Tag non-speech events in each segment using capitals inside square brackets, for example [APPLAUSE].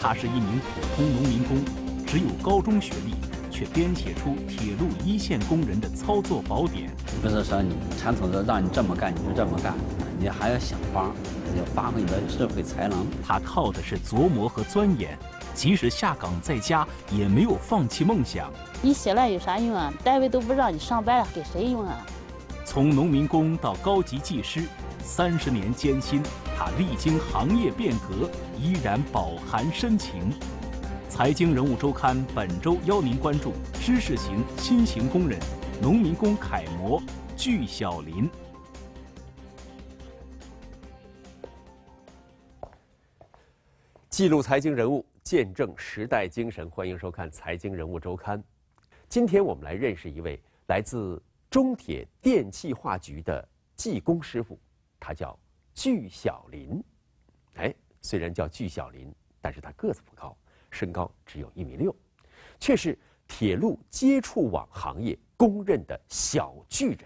他是一名普通农民工，只有高中学历，却编写出铁路一线工人的操作宝典。不是说你传统的让你这么干你就这么干，你还要想法，要发挥你的智慧才能。他靠的是琢磨和钻研，即使下岗在家，也没有放弃梦想。你写了有啥用啊？单位都不让你上班了，给谁用啊？从农民工到高级技师，三十年艰辛，他历经行业变革，依然饱含深情。财经人物周刊本周邀您关注知识型新型工人、农民工楷模聚小林。记录财经人物，见证时代精神。欢迎收看《财经人物周刊》。今天我们来认识一位来自。中铁电气化局的技工师傅，他叫聚小林。哎，虽然叫聚小林，但是他个子不高，身高只有一米六，却是铁路接触网行业公认的小巨人。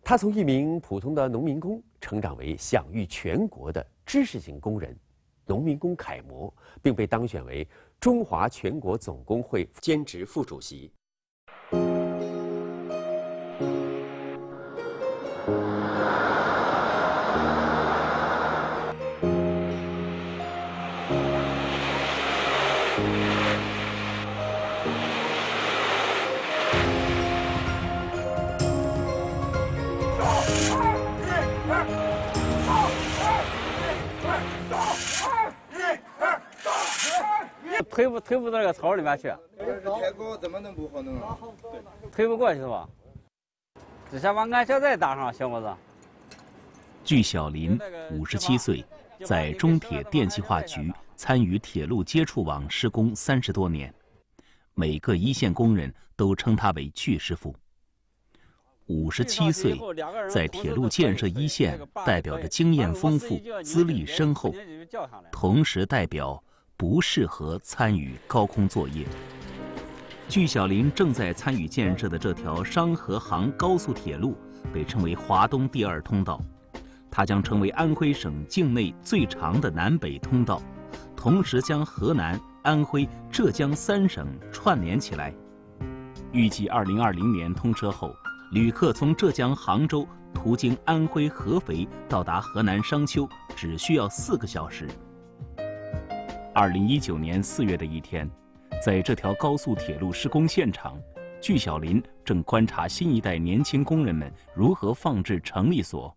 他从一名普通的农民工，成长为享誉全国的知识型工人、农民工楷模，并被当选为中华全国总工会兼职副主席。推不推不到那个槽里面去？太高怎么能不好弄啊？推不过去是吧？只想把安全带打上，小伙子。据小林，五十七岁，在中铁电气化局参与铁路接触网施工三十多年，每个一线工人都称他为巨师傅。五十七岁，在铁路建设一线，代表着经验丰富、资历深厚，同时代表不适合参与高空作业。据小林正在参与建设的这条商河杭高速铁路，被称为华东第二通道，它将成为安徽省境内最长的南北通道，同时将河南、安徽、浙江三省串联起来。预计二零二零年通车后，旅客从浙江杭州途经安徽合肥到达河南商丘，只需要四个小时。二零一九年四月的一天。在这条高速铁路施工现场，聚小林正观察新一代年轻工人们如何放置成力锁。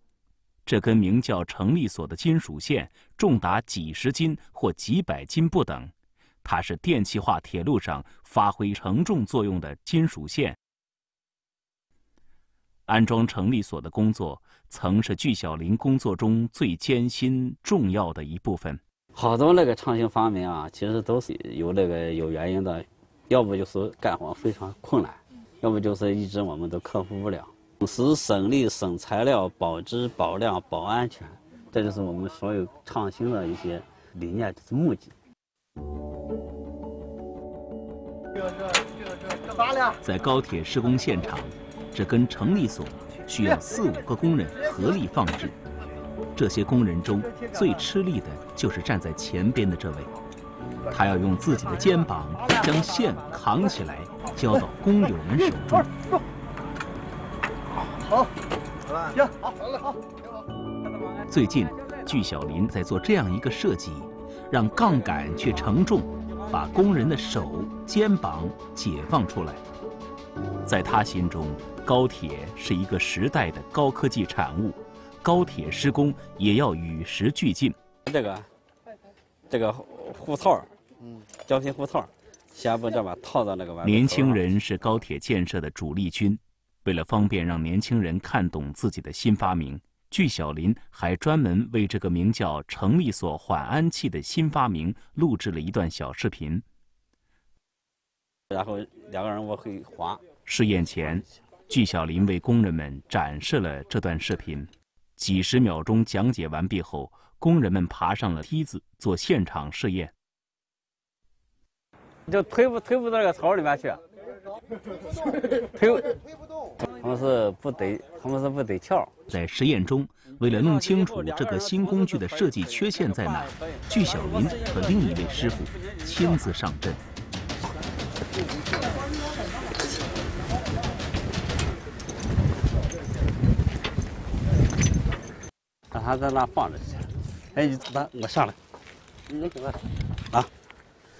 这根名叫成力锁的金属线重达几十斤或几百斤不等，它是电气化铁路上发挥承重作用的金属线。安装成力锁的工作曾是聚小林工作中最艰辛、重要的一部分。好多那个创新发明啊，其实都是有那个有原因的，要不就是干活非常困难，要不就是一直我们都克服不了。省时省力、省材料、保质、保量、保安全，这就是我们所有创新的一些理念，就是目的。在高铁施工现场，这根成力锁需要四五个工人合力放置。这些工人中最吃力的就是站在前边的这位，他要用自己的肩膀将线扛起来，交到工友们手中。好，行，好，好了，好，最近，聚小林在做这样一个设计，让杠杆却承重，把工人的手、肩膀解放出来。在他心中，高铁是一个时代的高科技产物。高铁施工也要与时俱进。这个，这个护套嗯，胶皮护套先不这么套到那个。年轻人是高铁建设的主力军，为了方便让年轻人看懂自己的新发明，聚小林还专门为这个名叫“成立所缓安器”的新发明录制了一段小视频。然后两个人我会滑。试验前，聚小林为工人们展示了这段视频。几十秒钟讲解完毕后，工人们爬上了梯子做现场试验。就推不推不到那个槽里面去？[LAUGHS] 推推不动，他们是不得，他们是不对桥。在实验中，为了弄清楚这个新工具的设计缺陷在哪，据小林和另一位师傅亲自上阵。他在那放着去。哎，你来，我上来。你给我啊。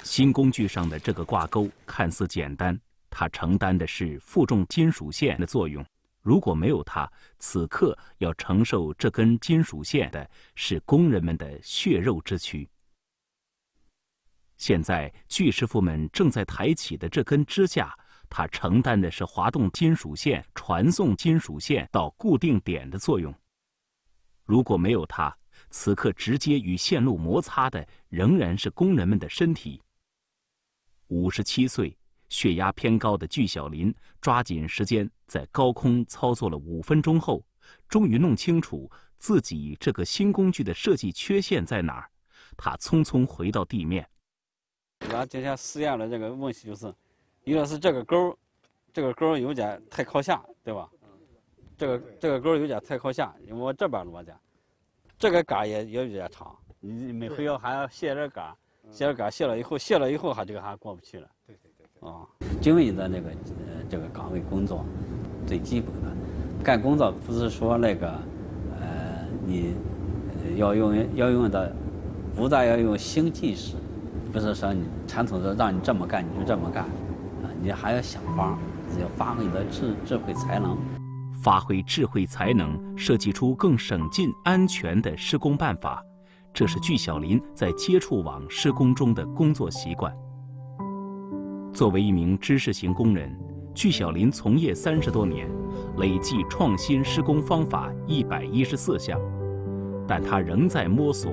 新工具上的这个挂钩看似简单，它承担的是负重金属线的作用。如果没有它，此刻要承受这根金属线的是工人们的血肉之躯。现在，锯师傅们正在抬起的这根支架，它承担的是滑动金属线、传送金属线到固定点的作用。如果没有它，此刻直接与线路摩擦的仍然是工人们的身体。五十七岁、血压偏高的巨小林抓紧时间在高空操作了五分钟后，终于弄清楚自己这个新工具的设计缺陷在哪儿。他匆匆回到地面。俺今天实验的这个问题就是，一个是这个钩，这个钩有点太靠下，对吧？这个这个钩有点太靠下，因为我这边落的，这个杆也也有点长，你每回要还要卸点杆，卸点杆卸了以后，卸了以后还这个还过不去了。对对对。啊，军人的那个呃这个岗位工作，最基本的，干工作不是说那个，呃，你要用要用的，不但要用新技术，不是说你传统的让你这么干你就这么干，啊，你还要想法，要发挥你的智智慧才能。发挥智慧才能，设计出更省劲、安全的施工办法，这是具小林在接触网施工中的工作习惯。作为一名知识型工人，具小林从业三十多年，累计创新施工方法一百一十四项，但他仍在摸索。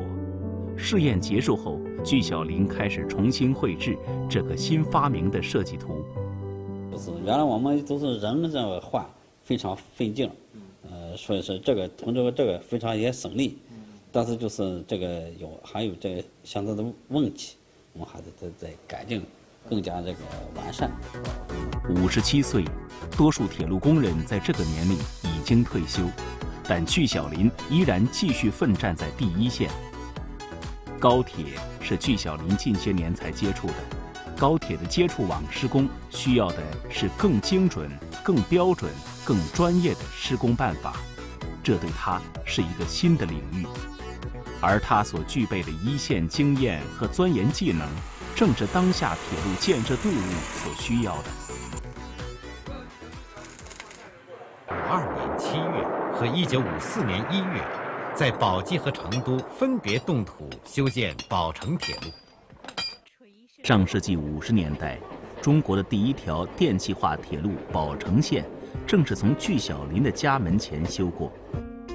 试验结束后，具小林开始重新绘制这个新发明的设计图。不是原来我们都是人这换。非常费劲，呃，所以说这个同这个这个非常也省力，但是就是这个有还有这相当的问题，我们还得再再改进，更加这个完善。五十七岁，多数铁路工人在这个年龄已经退休，但巨小林依然继续奋战在第一线。高铁是巨小林近些年才接触的，高铁的接触网施工需要的是更精准、更标准。更专业的施工办法，这对他是一个新的领域，而他所具备的一线经验和钻研技能，正是当下铁路建设队伍所需要的。五二年七月和一九五四年一月，在宝鸡和成都分别动土修建宝成铁路。上世纪五十年代，中国的第一条电气化铁路宝成线。正是从具小林的家门前修过。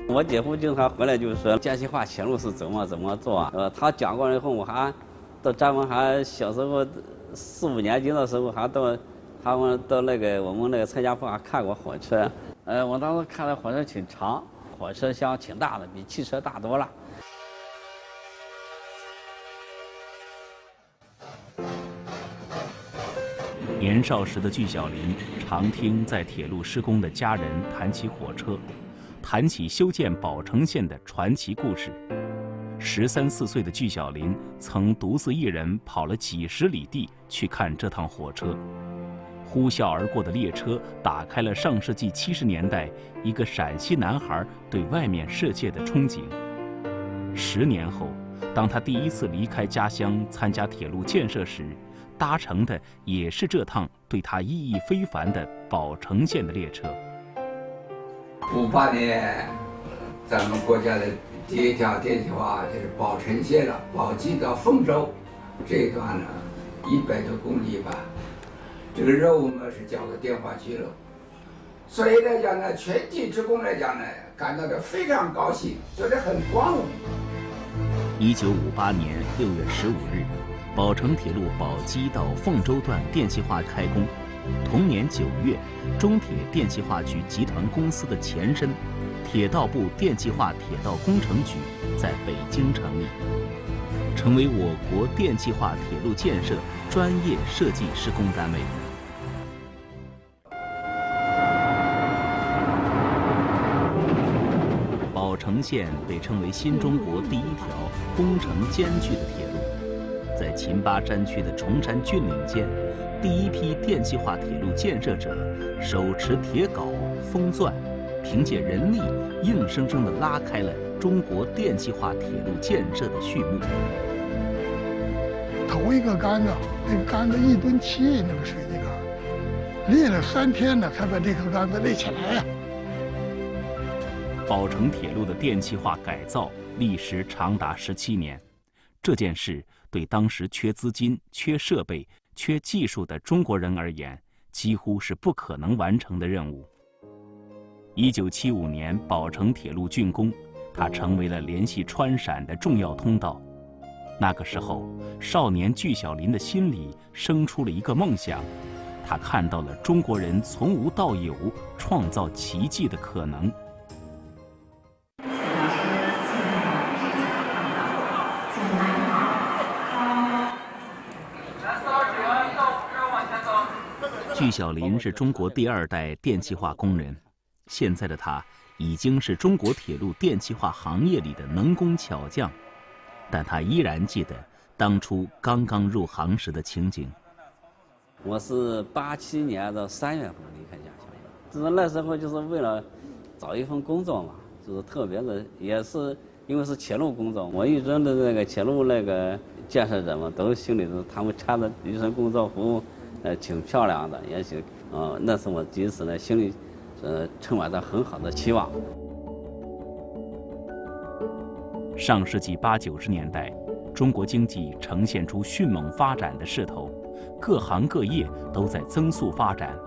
我姐夫经常回来就说电气化铁路是怎么怎么做？呃，他讲过了以后，我还到咱们还小时候四五年级的时候，还到他们到那个我们那个蔡家铺还看过火车。呃，我当时看的火车挺长，火车厢挺大的，比汽车大多了。年少时的具小林常听在铁路施工的家人谈起火车，谈起修建宝成线的传奇故事。十三四岁的具小林曾独自一人跑了几十里地去看这趟火车。呼啸而过的列车打开了上世纪七十年代一个陕西男孩对外面世界的憧憬。十年后，当他第一次离开家乡参加铁路建设时，搭乘的也是这趟对他意义非凡的宝成线的列车。五八年，咱们国家的第一条电气化就是宝成线了，宝鸡到凤州这一段呢，一百多公里吧。这个任务嘛是交给电话局了，所以来讲呢，全体职工来讲呢，感到的非常高兴，觉得很光荣。一九五八年六月十五日。宝成铁路宝鸡到凤州段电气化开工。同年九月，中铁电气化局集团公司的前身铁道部电气化铁道工程局在北京成立，成为我国电气化铁路建设专业设计施工单位。宝成线被称为新中国第一条工程艰巨的铁路。秦巴山区的崇山峻岭间，第一批电气化铁路建设者手持铁镐、风钻，凭借人力，硬生生地拉开了中国电气化铁路建设的序幕。头一个杆子，那个杆子一吨七，那个水泥杆，立了三天呢，才把这颗杆子立起来呀。宝成铁路的电气化改造历时长达十七年，这件事对当时缺资金、缺设备、缺技术的中国人而言，几乎是不可能完成的任务。一九七五年，宝成铁路竣工，它成为了联系川陕的重要通道。那个时候，少年巨小林的心里生出了一个梦想，他看到了中国人从无到有创造奇迹的可能。巨小林是中国第二代电气化工人，现在的他已经是中国铁路电气化行业里的能工巧匠，但他依然记得当初刚刚入行时的情景。我是八七年的三月份离开家乡，就是那时候就是为了找一份工作嘛，就是特别的，也是因为是铁路工作，我一直的那个铁路那个建设者们都心里头，他们穿的一身工作服。呃，挺漂亮的，也许，呃，那是我第一次呢，心里，呃，充满着很好的期望。上世纪八九十年代，中国经济呈现出迅猛发展的势头，各行各业都在增速发展。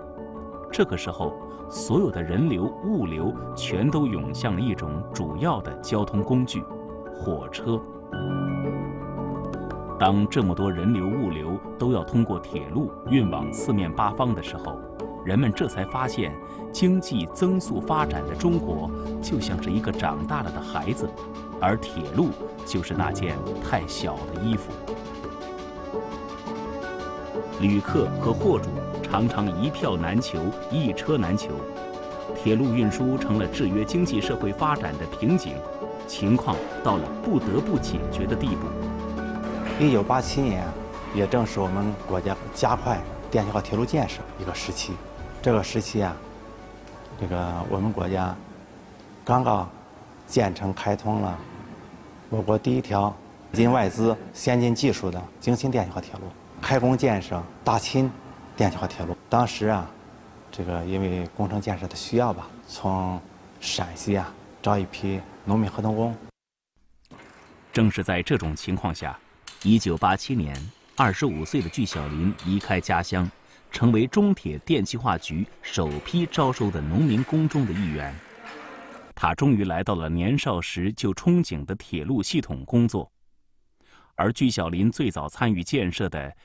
这个时候，所有的人流、物流全都涌向了一种主要的交通工具——火车。当这么多人流物流都要通过铁路运往四面八方的时候，人们这才发现，经济增速发展的中国就像是一个长大了的孩子，而铁路就是那件太小的衣服。旅客和货主常常一票难求，一车难求，铁路运输成了制约经济社会发展的瓶颈，情况到了不得不解决的地步。一九八七年，也正是我们国家加快电气化铁路建设一个时期。这个时期啊，这个我们国家刚刚建成开通了我国第一条引外资、先进技术的京新电气化铁路，开工建设大秦电气化铁路。当时啊，这个因为工程建设的需要吧，从陕西啊招一批农民合同工。正是在这种情况下。一九八七年，二十五岁的巨小林离开家乡，成为中铁电气化局首批招收的农民工中的一员。他终于来到了年少时就憧憬的铁路系统工作，而巨小林最早参与建设的。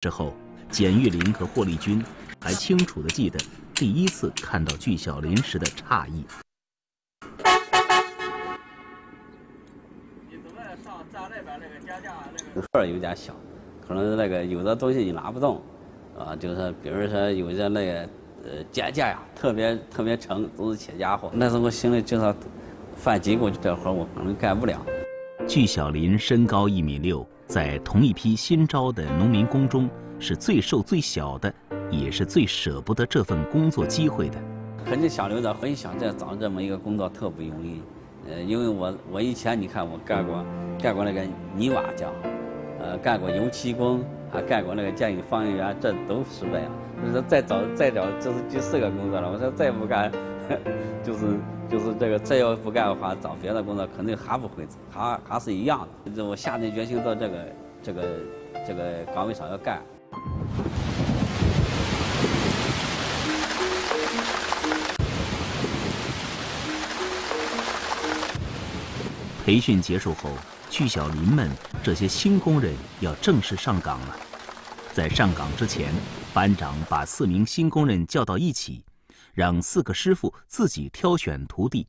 之后，简玉林和霍丽君还清楚地记得第一次看到巨小林时的诧异。份儿有点小，可能那个有的东西你拿不动，啊，就是比如说有些那个呃肩架呀，特别特别沉，都是铁家伙。那时候我心里就是犯嘀咕，这活我可能干不了。巨小林身高一米六。在同一批新招的农民工中，是最瘦最小的，也是最舍不得这份工作机会的。肯定想留着，回想这找这么一个工作特不容易。呃，因为我我以前你看我干过干过那个泥瓦匠，呃，干过油漆工，还干过那个监狱放映员，这都失败了。我说再找再找，这是第四个工作了。我说再不干，[LAUGHS] 就是就是这个再要不干的话，找别的工作肯定还不会，还还是一样的。这我下定决心到这个这个这个岗位上要干。培训结束后，聚小林们这些新工人要正式上岗了。在上岗之前，班长把四名新工人叫到一起，让四个师傅自己挑选徒弟。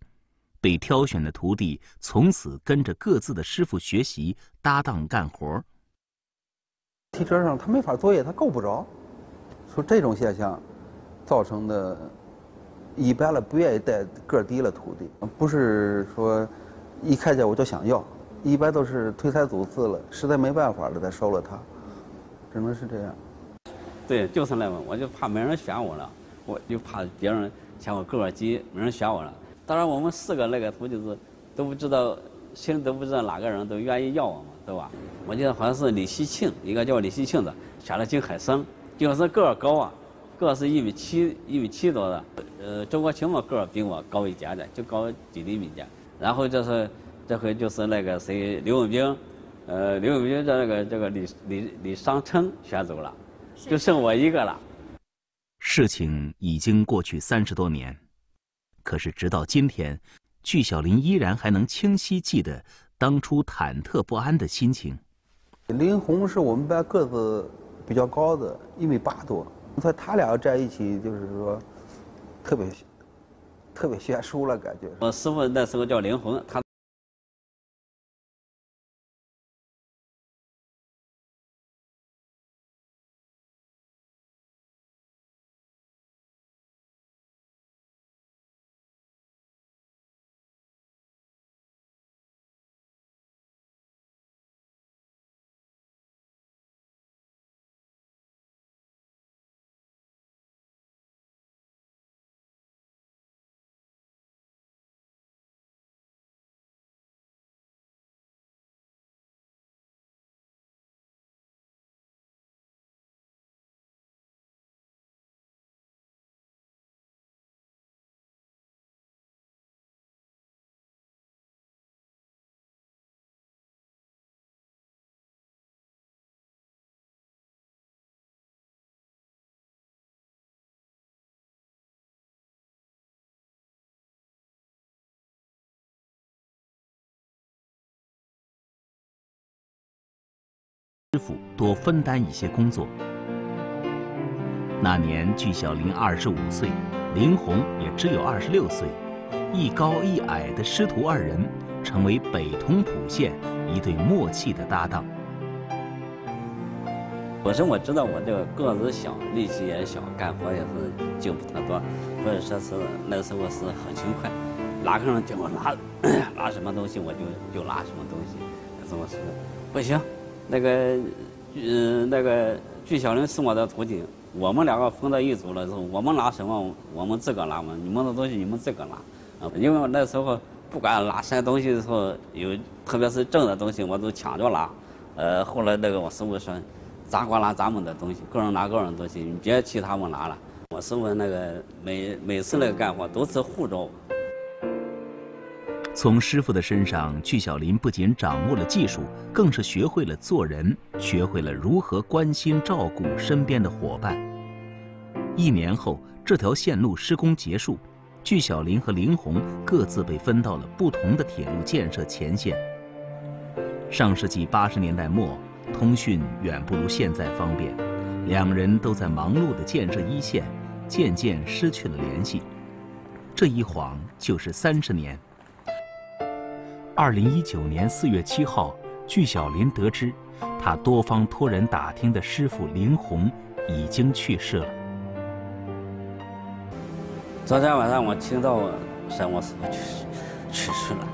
被挑选的徒弟从此跟着各自的师傅学习，搭档干活。汽车上他没法作业，他够不着。说这种现象造成的，一般了不愿意带个儿低了徒弟，不是说。一看见我就想要，一般都是推三阻四了，实在没办法了才收了他，只能是这样。对，就是那么，我就怕没人选我了，我就怕别人嫌我个儿低，没人选我了。当然，我们四个那个徒弟是都不知道，心里都不知道哪个人都愿意要我嘛，对吧？我记得好像是李希庆，一个叫李希庆的，选了金海生，金海生个儿高啊，个儿是一米七，一米七多的。呃，周国清嘛个儿比我高一点点，就高几厘米点。然后就是这回就是那个谁刘永兵，呃，刘永兵的那个这个李李李商琛选走了，就剩我一个了。事情已经过去三十多年，可是直到今天，巨小林依然还能清晰记得当初忐忑不安的心情。林红是我们班个子比较高的，一米八多，他他俩在一起就是说特别。特别悬殊了，感觉。我师傅那时候叫林红，他多分担一些工作。那年，聚小林二十五岁，林红也只有二十六岁，一高一矮的师徒二人成为北通莆县一对默契的搭档。本身我知道我这个个子小，力气也小，干活也是就不太多，所以说是那时候是很勤快，拉客人叫我拉拉 [COUGHS] 什么东西，我就就拉什么东西，这么说不行。那个，嗯，那个聚小林是我的徒弟，我们两个分到一组了之后，我们拿什么，我们自个拿嘛。你们的东西你们自个拿，啊，因为我那时候不管拿啥东西的时候，有特别是重的东西，我都抢着拿。呃，后来那个我师傅说，咱光拿咱们的东西，个人拿个人的东西，你别替他们拿了。我师傅那个每每次那个干活都是护着。从师傅的身上，聚小林不仅掌握了技术，更是学会了做人，学会了如何关心照顾身边的伙伴。一年后，这条线路施工结束，聚小林和林红各自被分到了不同的铁路建设前线。上世纪八十年代末，通讯远不如现在方便，两人都在忙碌的建设一线，渐渐失去了联系。这一晃就是三十年。二零一九年四月七号，巨小林得知，他多方托人打听的师傅林红已经去世了。昨天晚上我听到说我师傅去世，去世了。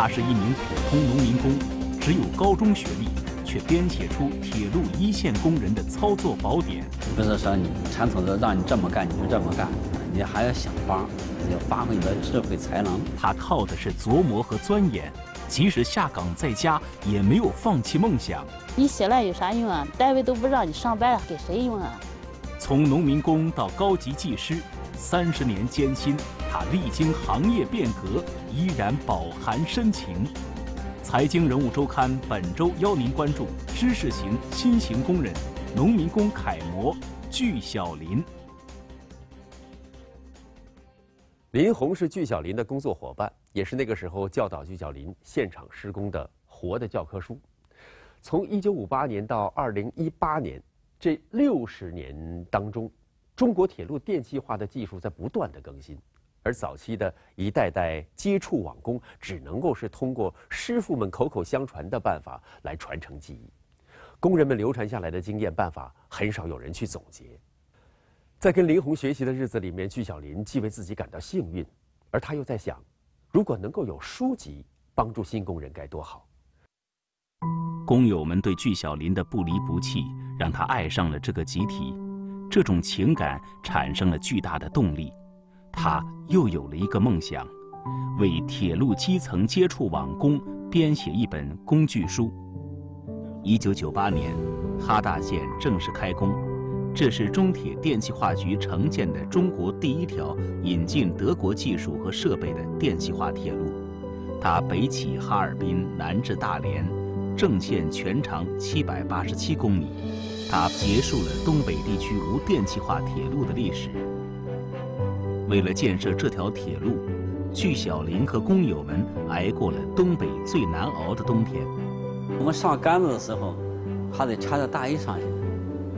他是一名普通农民工，只有高中学历，却编写出铁路一线工人的操作宝典。不是说你传统的让你这么干你就这么干，你还要想法，要发挥你的智慧才能。他靠的是琢磨和钻研，即使下岗在家，也没有放弃梦想。你写了有啥用啊？单位都不让你上班了，给谁用啊？从农民工到高级技师，三十年艰辛，历经行业变革，依然饱含深情。财经人物周刊本周邀您关注知识型新型工人、农民工楷模聚小林。林红是聚小林的工作伙伴，也是那个时候教导聚小林现场施工的活的教科书。从1958年到2018年，这六十年当中，中国铁路电气化的技术在不断的更新，而早期的一代代接触网工只能够是通过师傅们口口相传的办法来传承技艺，工人们流传下来的经验办法很少有人去总结。在跟林红学习的日子里面，聚小林既为自己感到幸运，而他又在想，如果能够有书籍帮助新工人该多好。工友们对聚小林的不离不弃，让他爱上了这个集体，这种情感产生了巨大的动力，他又有了一个梦想，为铁路基层接触网工编写一本工具书。一九九八年，哈大线正式开工。这是中铁电气化局承建的中国第一条引进德国技术和设备的电气化铁路。它北起哈尔滨，南至大连，正线全长七百八十七公里。它结束了东北地区无电气化铁路的历史。为了建设这条铁路，巨小林和工友们挨过了东北最难熬的冬天。我们上杆子的时候，还得穿着大衣上去。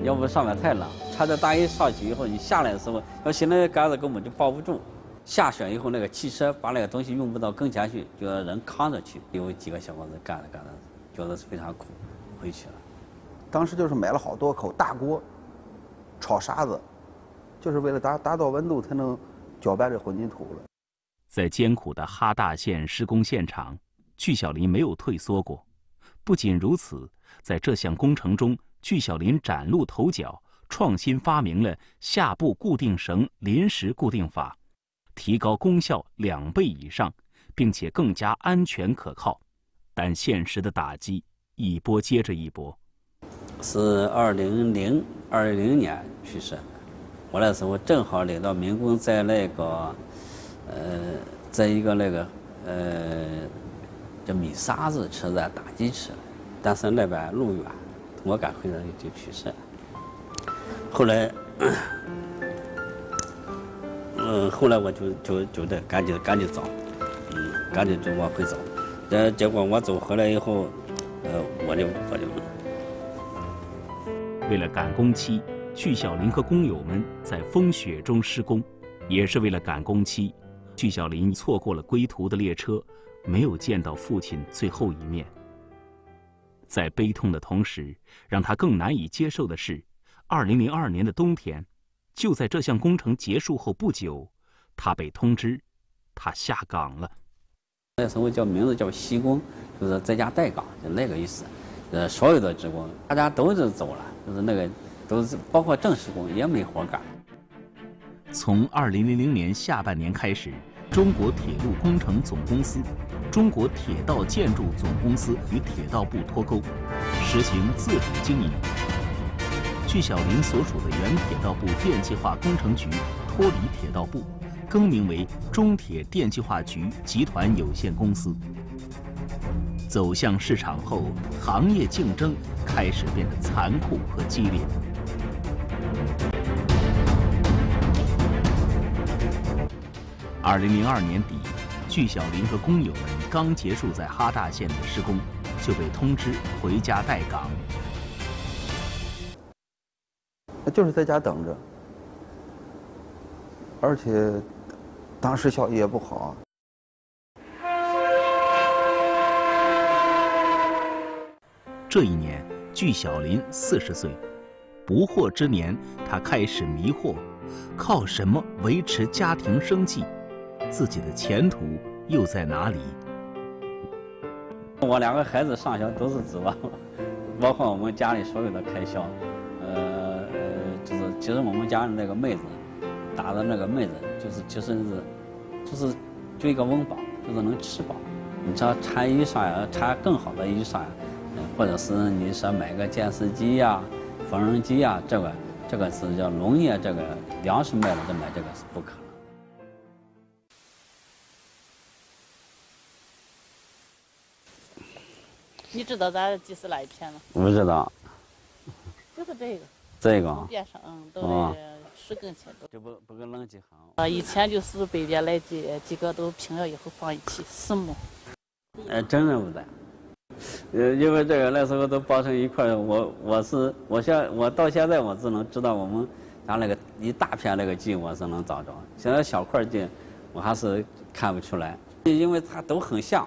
要不上面太冷，穿着大衣上去以后，你下来的时候，要行那个杆子根本就抱不住。下雪以后，那个汽车把那个东西运不到跟前去，就要人扛着去。有几个小伙子干着干着，觉得是非常苦，回去了。当时就是买了好多口大锅，炒沙子，就是为了达达到温度才能搅拌这混凝土了。在艰苦的哈大线施工现场，聚小林没有退缩过。不仅如此，在这项工程中，聚小林崭露头角，创新发明了下部固定绳临时固定法，提高功效两倍以上，并且更加安全可靠。但现实的打击一波接着一波。是二零零二零年去世，我那时候正好领到民工在那个，呃，在一个那个呃叫米沙子车站打鸡吃，但是那边路远。我赶回来就去世了。后来，嗯，后来我就就就得赶紧赶紧走，嗯，赶紧就往回走。呃，结果我走回来以后，呃，我就我就。为了赶工期，聚小林和工友们在风雪中施工，也是为了赶工期，聚小林错过了归途的列车，没有见到父亲最后一面。在悲痛的同时，让他更难以接受的是，二零零二年的冬天，就在这项工程结束后不久，他被通知，他下岗了。那时候叫名字叫西工，就是在家待岗，就那个意思。呃，所有的职工大家都是走了，就是那个都是包括正式工也没活干。从二零零零年下半年开始。中国铁路工程总公司、中国铁道建筑总公司与铁道部脱钩，实行自主经营。据小林所属的原铁道部电气化工程局脱离铁道部，更名为中铁电气化局集团有限公司。走向市场后，行业竞争开始变得残酷和激烈。二零零二年底，聚小林和工友们刚结束在哈大线的施工，就被通知回家待岗。那就是在家等着，而且当时效益也不好。这一年，聚小林四十岁，不惑之年，他开始迷惑：靠什么维持家庭生计？自己的前途又在哪里？我两个孩子上学都是指望，[LAUGHS] 包括我们家里所有的开销，呃呃，就是其实我们家的那个妹子，打的那个妹子，就是其实是，就是就一个温饱，就是能吃饱。你说穿衣裳呀，穿更好的衣裳呀，或者是你说买个电视机呀、缝纫机呀，这个这个是叫农业这个粮食卖了再买这个是不可能。你知道咱寄是哪一片吗？不知道。就是这个。这个。边上，嗯，都得树根前都。就不不跟冷几行。啊，以前就是北边来几几个都平了以后放一起，四亩。哎，真的不在。呃，因为这个那时候都包成一块我我是我现我到现在我只能知道我们家那个一大片那个地我是能找着，现在小块地我还是看不出来，因为它都很像。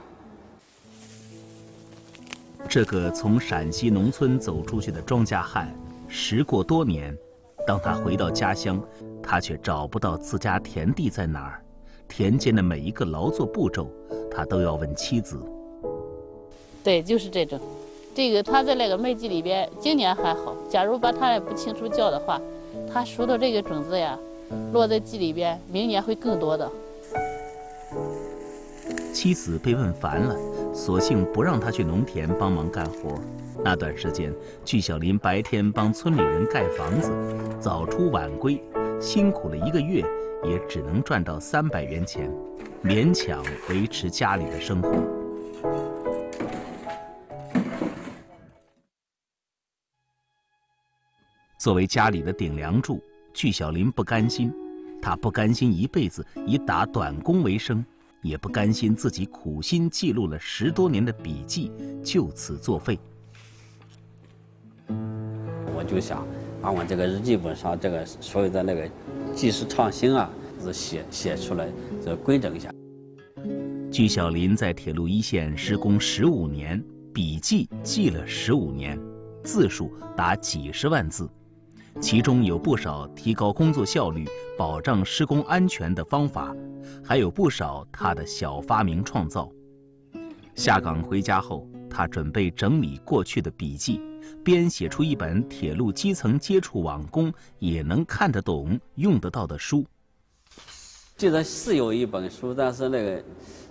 这个从陕西农村走出去的庄稼汉，时过多年，当他回到家乡，他却找不到自家田地在哪儿，田间的每一个劳作步骤，他都要问妻子。对，就是这种。这个他在那个麦地里边，今年还好。假如把他不清楚叫的话，他熟的这个种子呀，落在地里边，明年会更多的。妻子被问烦了，索性不让他去农田帮忙干活。那段时间，聚小林白天帮村里人盖房子，早出晚归，辛苦了一个月，也只能赚到三百元钱，勉强维持家里的生活。作为家里的顶梁柱，聚小林不甘心，他不甘心一辈子以打短工为生，也不甘心自己苦心记录了十多年的笔记就此作废。我就想把我这个日记本上这个所有的那个技术创新啊，是写写出来，这规整一下。据小林在铁路一线施工十五年，笔记记了十五年，字数达几十万字。其中有不少提高工作效率、保障施工安全的方法，还有不少他的小发明创造。下岗回家后，他准备整理过去的笔记，编写出一本铁路基层接触网工也能看得懂、用得到的书。记得是有一本书，但是那个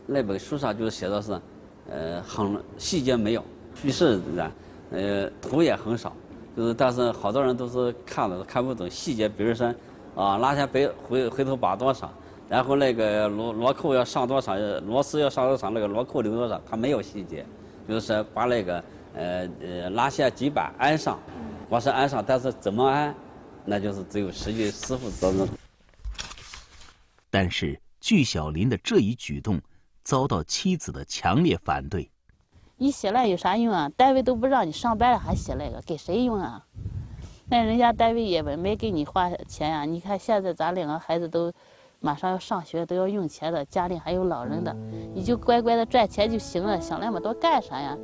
那本书上就写的是，呃，很细节没有，叙事然，呃，图也很少。就是，但是好多人都是看了看不懂细节，比如说，啊，哪天回回回头把多少，然后那个螺螺扣要上多少，螺丝要上多少，那个螺扣留多少，它没有细节，就是说把那个呃呃拉线基板安上，光是安上，但是怎么安，那就是只有实际师傅知道。但是巨小林的这一举动遭到妻子的强烈反对。你写那有啥用啊？单位都不让你上班了，还写那个，给谁用啊？那人家单位也没给你花钱呀。你看现在咱两个孩子都马上要上学，都要用钱的，家里还有老人的，你就乖乖的赚钱就行了，想那么多干啥呀？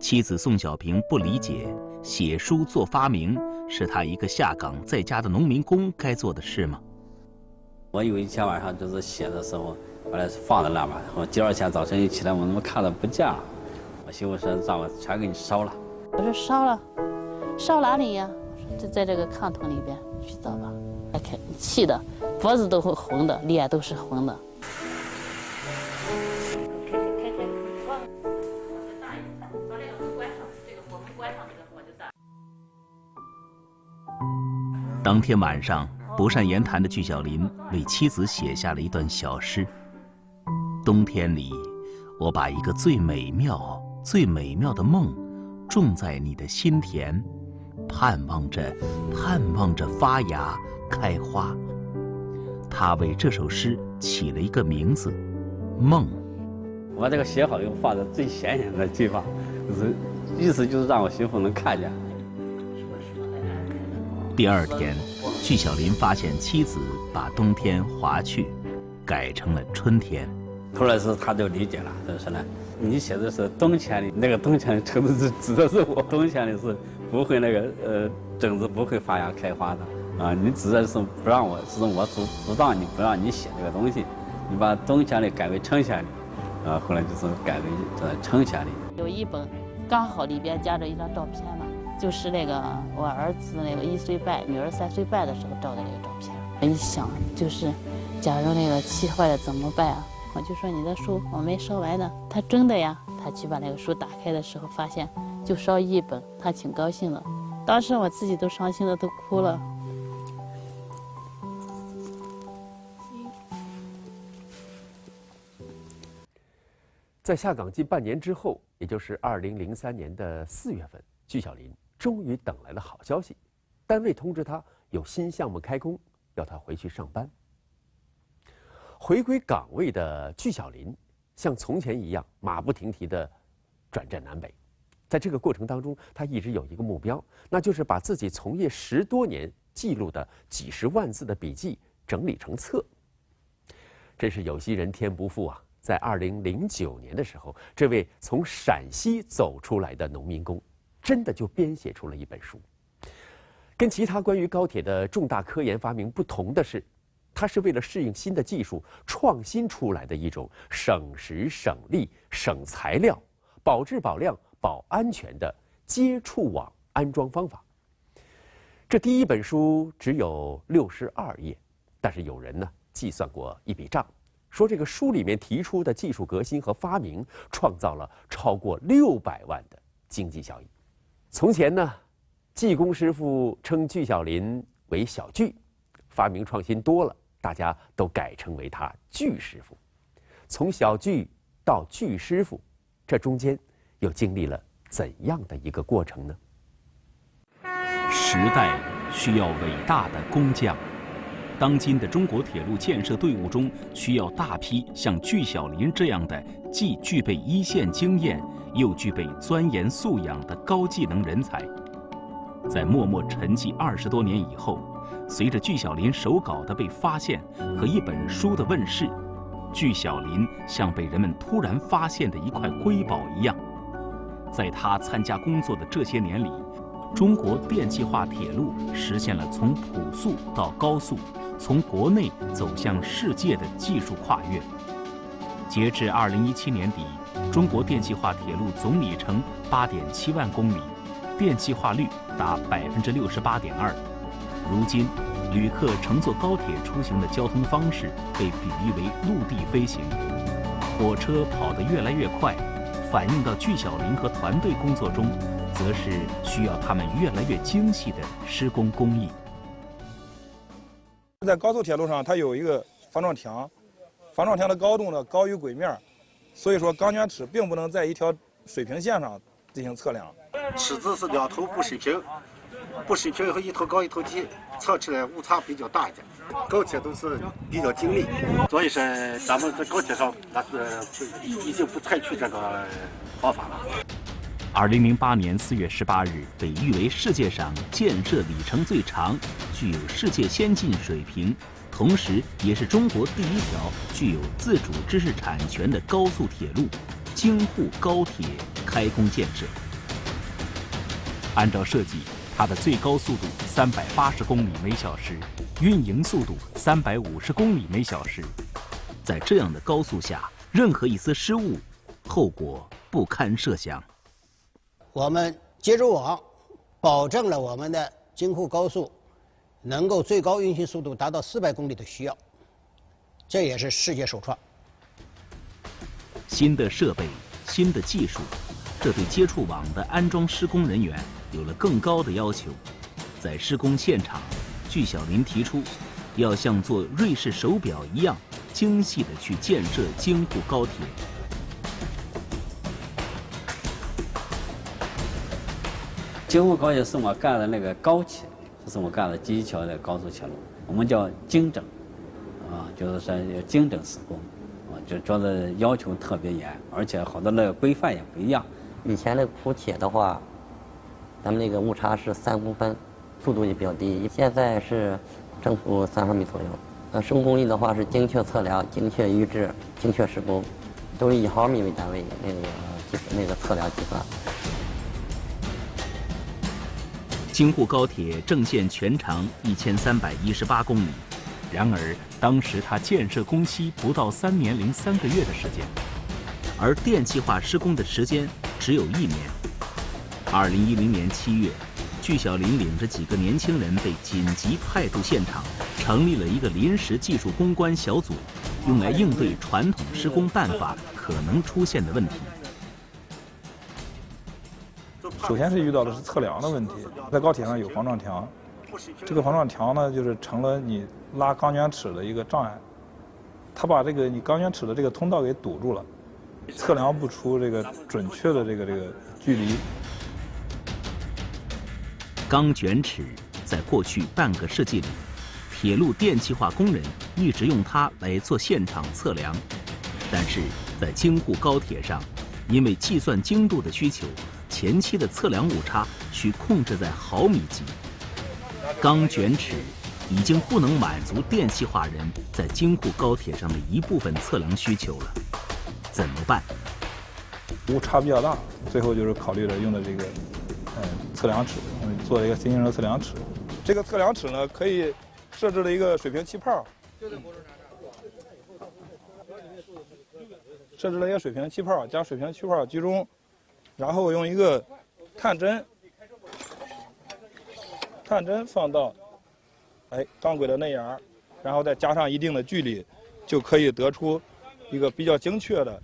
妻子宋小平不理解，写书做发明是他一个下岗在家的农民工该做的事吗？我有一天晚上就是写的时候。把它放在那吧，然后第二天早晨一起来，我怎么看到不见了？我媳妇说让我全给你烧了。我说烧了，烧哪里呀？我说就在这个炕桶里边去找吧。他看气的，脖子都红的，脸都是红的。当天晚上，不善言谈的聚小林为妻子写下了一段小诗。冬天里，我把一个最美妙、最美妙的梦种在你的心田，盼望着，盼望着发芽开花。他为这首诗起了一个名字——梦。我这个写好又放在最显眼的地方，就是意思就是让我媳妇能看见。第二天，聚小林发现妻子把冬天划去，改成了春天。后来是他就理解了，他说呢，你写的是冬天里，那个冬天里指的是指的是我，[LAUGHS] 冬天里是不会那个呃种子不会发芽开花的啊，你指的是不让我，是我阻阻挡你不让你写这个东西，你把冬天里改为春天里，啊，后来就是改为这城县里。有一本，刚好里边夹着一张照片嘛，就是那个我儿子那个一岁半，女儿三岁半的时候照的那个照片。一想就是，假如那个气坏了怎么办啊？我就说你的书我没烧完呢。他真的呀，他去把那个书打开的时候，发现就烧一本，他挺高兴的。当时我自己都伤心的都哭了。在下岗近半年之后，也就是二零零三年的四月份，具小林终于等来了好消息，单位通知他有新项目开工，要他回去上班。回归岗位的具小林，像从前一样马不停蹄地转战南北。在这个过程当中，他一直有一个目标，那就是把自己从业十多年记录的几十万字的笔记整理成册。真是有心人天不负啊！在二零零九年的时候，这位从陕西走出来的农民工，真的就编写出了一本书。跟其他关于高铁的重大科研发明不同的是，它是为了适应新的技术创新出来的一种省时省力、省材料、保质保量、保安全的接触网安装方法。这第一本书只有六十二页，但是有人呢计算过一笔账。说这个书里面提出的技术革新和发明，创造了超过六百万的经济效益。从前呢，技工师傅称具小林为小具，发明创新多了，大家都改称为他巨师傅。从小巨到巨师傅，这中间又经历了怎样的一个过程呢？时代需要伟大的工匠。当今的中国铁路建设队伍中，需要大批像巨小林这样的，既具备一线经验，又具备钻研素养的高技能人才。在默默沉寂二十多年以后，随着具小林手稿的被发现和一本书的问世，具小林像被人们突然发现的一块瑰宝一样。在他参加工作的这些年里，中国电气化铁路实现了从朴素到高速。从国内走向世界的技术跨越。截至二零一七年底，中国电气化铁路总里程八点七万公里，电气化率达百分之六十八点二。如今，旅客乘坐高铁出行的交通方式被比喻为陆地飞行，火车跑得越来越快，反映到具小林和团队工作中，则是需要他们越来越精细的施工工艺。在高速铁路上，它有一个防撞墙，防撞墙的高度呢高于轨面，所以说钢圈尺并不能在一条水平线上进行测量。尺子是两头不水平，不水平以后一头高一头低，测出来误差比较大一点。高铁都是比较精密，所以说咱们在高铁上那是已经不采取这个方法了。二零零八年四月十八日，被誉为世界上建设里程最长、具有世界先进水平，同时也是中国第一条具有自主知识产权的高速铁路——京沪高铁开工建设。按照设计，它的最高速度三百八十公里每小时，运营速度三百五十公里每小时。在这样的高速下，任何一丝失误，后果不堪设想。我们接触网保证了我们的京沪高速能够最高运行速度达到四百公里的需要，这也是世界首创。新的设备、新的技术，这对接触网的安装施工人员有了更高的要求。在施工现场，具小林提出，要像做瑞士手表一样精细的去建设京沪高铁。京沪高铁是我干的那个高铁，这是我干的第一条的高速铁路，我们叫精整，啊，就是说要精整施工，啊，就做的要求特别严，而且好多那个规范也不一样。以前的铺铁的话，咱们那个误差是三公分，速度也比较低。现在是正负三毫米左右。呃，施工工艺的话是精确测量、精确预制、精确施工，都是以毫米为单位那个计那个测量计算。京沪高铁正线全长一千三百一十八公里，然而当时它建设工期不到三年零三个月的时间。而电气化施工的时间只有一年。二零一零年七月，巨小林领着几个年轻人被紧急派驻现场，成立了一个临时技术攻关小组，用来应对传统施工办法可能出现的问题。首先是遇到的是测量的问题，在高铁上有防撞墙，这个防撞墙呢，就是成了你拉钢卷尺的一个障碍，它把这个你钢卷尺的这个通道给堵住了，测量不出这个准确的这个这个距离。钢卷尺在过去半个世纪里，铁路电气化工人一直用它来做现场测量，但是在京沪高铁上，因为计算精度的需求。前期的测量误差需控制在毫米级，钢卷尺已经不能满足电气化人在京沪高铁上的一部分测量需求了，怎么办？误差比较大，最后就是考虑了用的这个，嗯，测量尺，做了一个新型的测量尺。这个测量尺呢，可以设置了一个水平气泡，设置了一个水平气泡，将水平气泡集中。然后用一个探针，探针放到哎钢轨的内沿然后再加上一定的距离，就可以得出一个比较精确的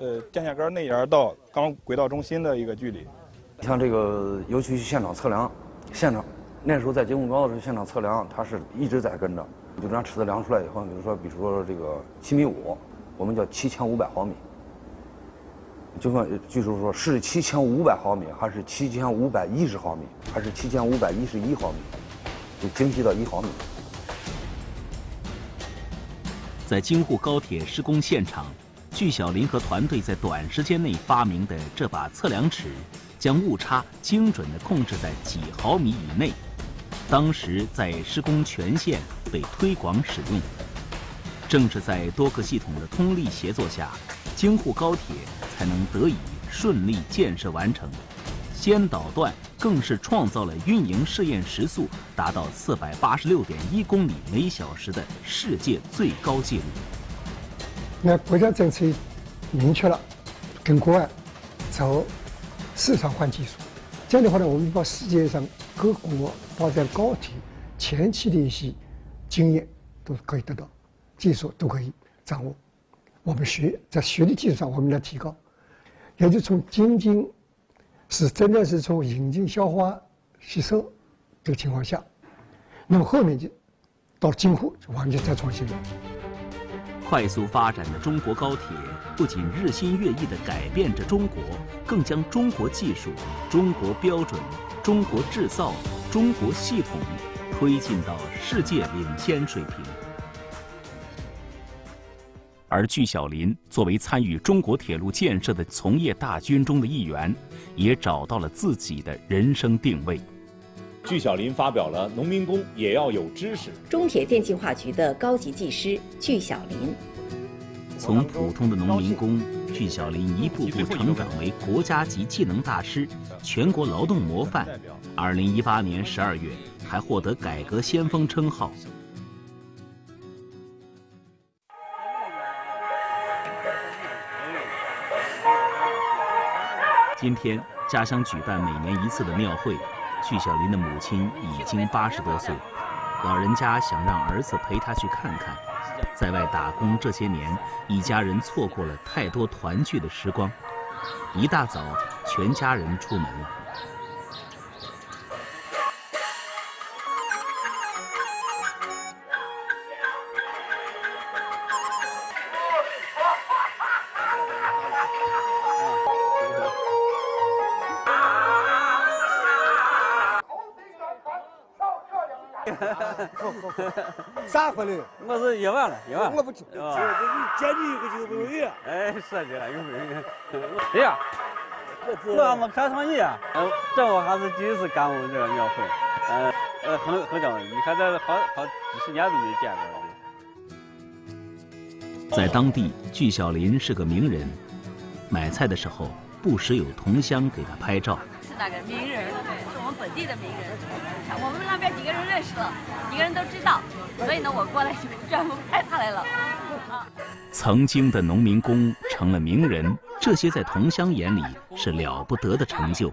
呃电线杆内沿到钢轨道中心的一个距离。像这个，尤其是现场测量，现场那时候在京沪高的时候，现场测量，它是一直在跟着，就这样尺子量出来以后，比如说，比如说这个七米五，我们叫七千五百毫米。就算就是说，是七千五百毫米，还是七千五百一十毫米，还是七千五百一十一毫米，就精细到一毫米。在京沪高铁施工现场，据小林和团队在短时间内发明的这把测量尺，将误差精准地控制在几毫米以内。当时在施工全线被推广使用。正是在多个系统的通力协作下，京沪高铁。才能得以顺利建设完成。先导段更是创造了运营试验时速达到四百八十六点一公里每小时的世界最高纪录。那国家政策明确了，跟国外走市场换技术，这样的话呢，我们把世界上各国发展高铁前期的一些经验都可以得到，技术都可以掌握。我们学在学的基础上，我们来提高。也就从京津是真的是从引进、消化、吸收这个情况下，那么后面就到京沪就完全再创新了。快速发展的中国高铁不仅日新月异地改变着中国，更将中国技术、中国标准、中国制造、中国系统推进到世界领先水平。而据小林作为参与中国铁路建设的从业大军中的一员，也找到了自己的人生定位。据小林发表了《农民工也要有知识》。中铁电气化局的高级技师据小林，从普通的农民工，具小林一步步成长为国家级技能大师、全国劳动模范。二零一八年十二月，还获得改革先锋称号。今天家乡举办每年一次的庙会，具小林的母亲已经八十多岁，老人家想让儿子陪他去看看。在外打工这些年，一家人错过了太多团聚的时光。一大早，全家人出门了。啥回来？我是一万了，一万。我不，这这捡你一个就是不容易。哎，是的，有不容易。哎呀，我还没看上你啊！嗯，这我还是第一次赶我们这个庙会。呃呃，很很高兴。你看这好好几十年都没见过。在当地，聚小林是个名人。买菜的时候，不时有同乡给他拍照。是那个名人，是我们本地的名人。我们那边几个人认识了，几个人都知道，所以呢，我过来就专门拍他来了。曾经的农民工成了名人，这些在同乡眼里是了不得的成就。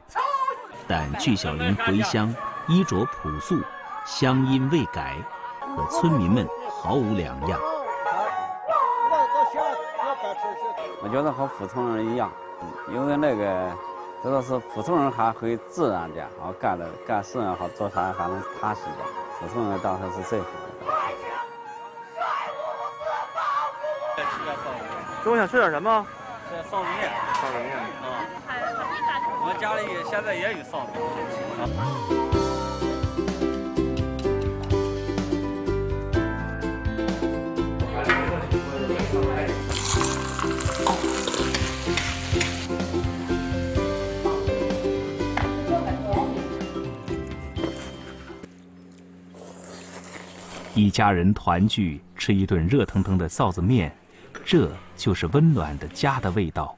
但聚小林回乡，衣着朴素，乡音未改，和村民们毫无两样。我觉得和普通人一样，因为那个，主要是普通人还会自然点，好干的干事也好，做啥还能踏实点。普通人当时是这样。中午想吃点什么？吃臊子面。臊子面。啊。我们家里现在也有臊子。一家人团聚，吃一顿热腾腾的臊子面，这就是温暖的家的味道。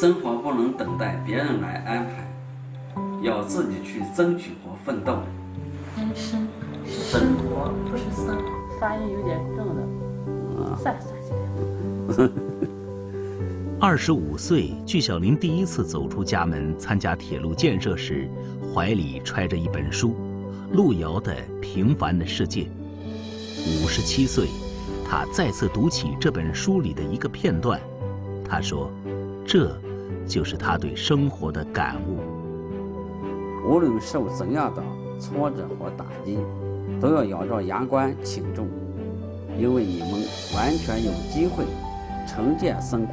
生活不能等待别人来安排，要自己去争取和奋斗。生生活不是生，发音有点正的，算了算了。二十五岁，聚小林第一次走出家门参加铁路建设时，怀里揣着一本书，路遥的《平凡的世界》。五十七岁，他再次读起这本书里的一个片段，他说：“这，就是他对生活的感悟。无论受怎样的挫折和打击，都要咬着牙关挺住，因为你们完全有机会重建生活。”